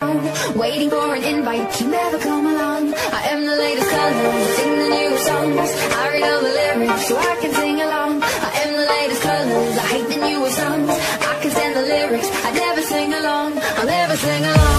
Waiting for an invite, to never come along. I am the latest color, sing the new songs. I read all the lyrics so I can sing along. I am the latest colors, I hate the newest songs. I can stand the lyrics, I never sing along. I'll never sing along.